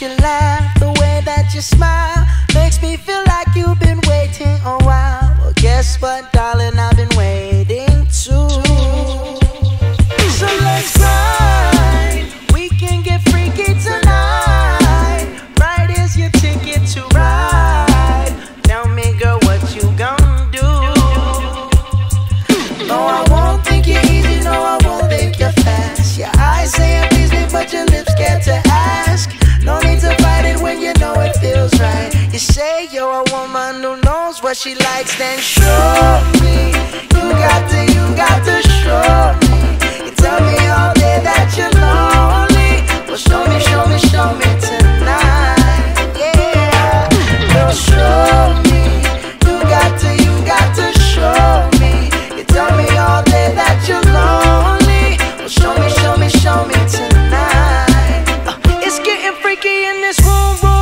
you laugh, the way that you smile makes me feel like you've been waiting a while. Well, guess what, darling? I say you're a woman who knows what she likes, then show me. You got to, you got to show me. You tell me all day that you're lonely. Well, show me, show me, show me tonight. Yeah. Girl, show me. You got to, you got to show me. You tell me all day that you're lonely. Well, show me, show me, show me tonight. Uh, it's getting freaky in this room. room.